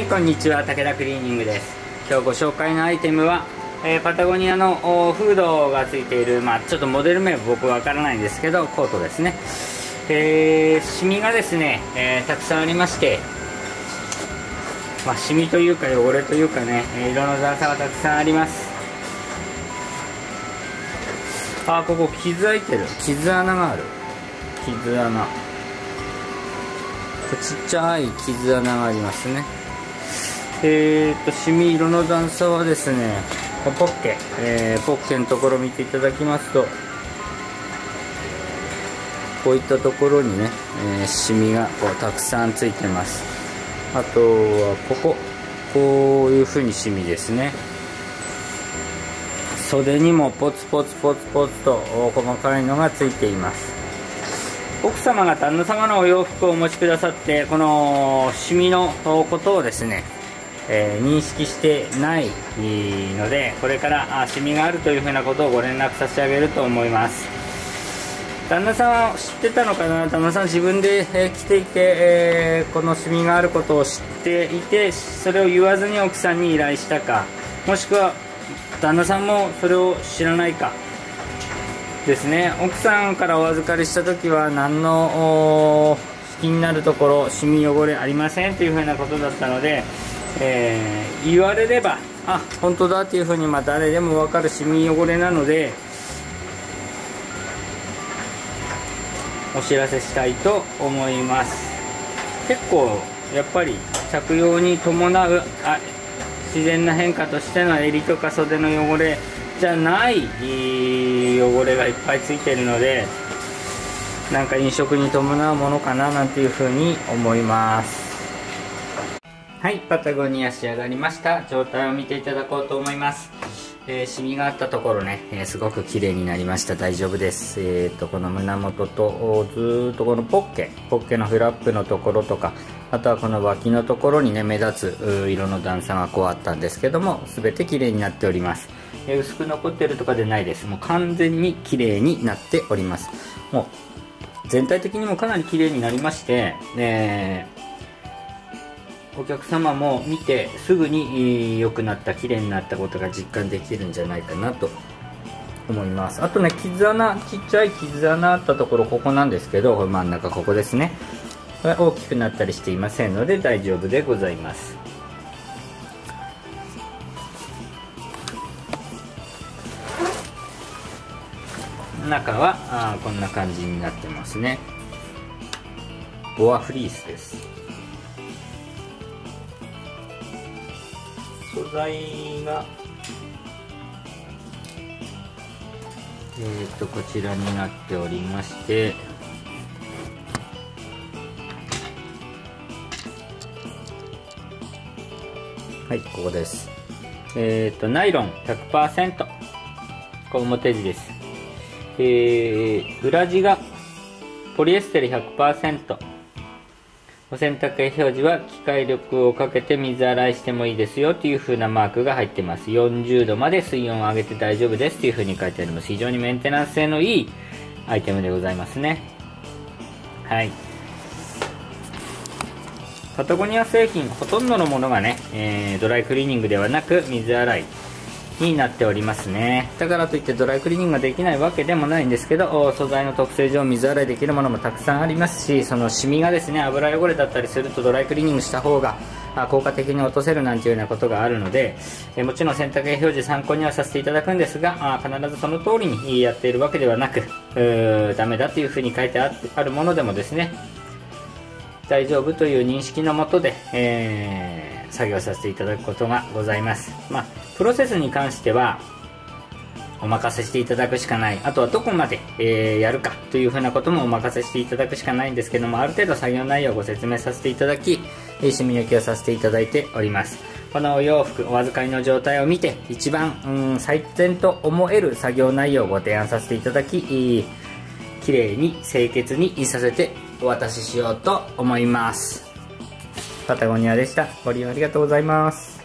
はいこんにちは。武田クリーニングです。今日ご紹介のアイテムは、えー、パタゴニアのフードがついている、まあ、ちょっとモデル名僕わからないんですけどコートですね。えー、シミがですね、えー、たくさんありましてまあ、シミというか汚れというかね色の段差がたくさんあります。あここ傷開いてる。傷穴がある。傷穴。ちっちゃい傷穴がありますね。えーとシミ色の段差はですねポッケ、えー、ポッケのところ見ていただきますとこういったところにね、えー、シミがこうたくさんついてます。あとはこここういう風にシミですね。袖にもポツポツポツポツと細かいのがついています。奥様が旦那様のお洋服をお持ちくださってこのシミのことをですね、えー、認識してないのでこれからあシミがあるというふうなことをご連絡差し上げると思います。旦那さんは知ってたのかな？旦那さん自分で、え、来ていて、えー、このシミがあることを知っていてそれを言わずに奥さんに依頼したか？もしくは旦那さんもそれを知らないか？ですね。奥さんからお預かりした時は何の気になるところシミ汚れありませんというふうなことだったので、えー、言われればあ本当だっていうふうにまあ誰でも分かるシミ汚れなのでお知らせしたいと思います。結構やっぱり着用に伴うあ自然な変化としての襟とか袖の汚れじゃない汚れがいっぱいついてるのでなんか飲食に伴うものかななんていうふうに思います。はいパタゴニア仕上がりました。状態を見ていただこうと思います。えー、シミがあったところね、えー、すごく綺麗になりました。大丈夫です。えー、とこの胸元とずっとこのポッケ。ポッケのフラップのところとかあとはこの脇のところにね目立つ色の段差がこうあったんですけども全て綺麗になっております。え薄く残ってるとかでないです。もう完全に綺麗になっております。もう全体的にもかなり綺麗になりまして、えー、お客様も見てすぐに良くなった綺麗になったことが実感できるんじゃないかなと思います。あとね傷穴ちっちゃい傷穴あったところここなんですけど真ん中ここですね。大きくなったりしていませんので大丈夫でございます。中はこんな感じになってますね。ボアフリースです。素材がえーとこちらになっておりまして。はいここです。えっ、ー、とナイロン100%これ表地です。えー、裏地がポリエステル100%お洗濯表示は機械力をかけて水洗いしてもいいですよという風なマークが入ってます。40度まで水温を上げて大丈夫ですという風に書いてあります非常にメンテナンス性のいいアイテムでございますね。はい。パタゴニア製品ほとんどのものがね、えー、ドライクリーニングではなく水洗い。になっておりますね。だからといってドライクリーニングができないわけでもないんですけど素材の特性上水洗いできるものもたくさんありますしそのシミがですね油汚れだったりするとドライクリーニングした方が効果的に落とせるなんていうようなことがあるので、えもちろん洗濯表示参考にはさせていただくんですが必ずその通りにやっているわけではなくダメだというふうに書いてあるものでもですね大丈夫という認識のもとで、えー作業させていただくことがございます。まあ、プロセスに関しては、お任せしていただくしかない。あとはどこまで、えー、やるかというふうなこともお任せしていただくしかないんですけども、ある程度作業内容をご説明させていただき、シミ抜きをさせていただいております。このお洋服、お預かりの状態を見て、一番、うん、最善と思える作業内容をご提案させていただき、綺麗に清潔にさせてお渡ししようと思います。パタゴニアでした。ご利用ありがとうございます。